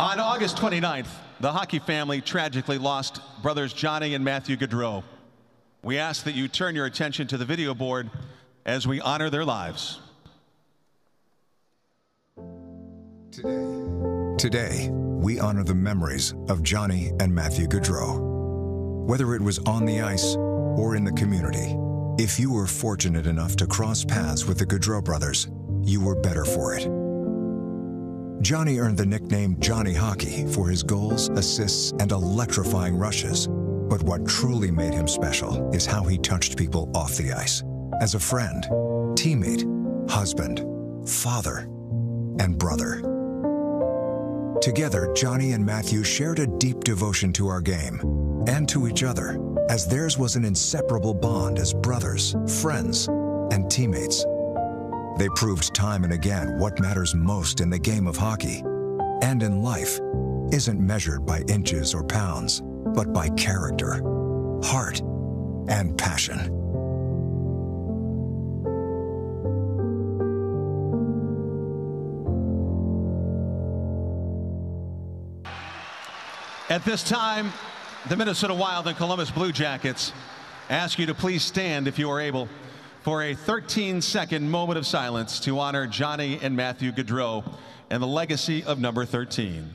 On August 29th, the hockey family tragically lost brothers Johnny and Matthew Gaudreau. We ask that you turn your attention to the video board as we honor their lives. Today, today, we honor the memories of Johnny and Matthew Gaudreau. Whether it was on the ice or in the community, if you were fortunate enough to cross paths with the Gaudreau brothers, you were better for it. Johnny earned the nickname Johnny Hockey for his goals, assists, and electrifying rushes. But what truly made him special is how he touched people off the ice. As a friend, teammate, husband, father, and brother. Together, Johnny and Matthew shared a deep devotion to our game and to each other, as theirs was an inseparable bond as brothers, friends, and teammates. They proved time and again what matters most in the game of hockey and in life isn't measured by inches or pounds, but by character, heart, and passion. At this time, the Minnesota Wild and Columbus Blue Jackets ask you to please stand if you are able for a 13 second moment of silence to honor Johnny and Matthew Gaudreau and the legacy of number 13.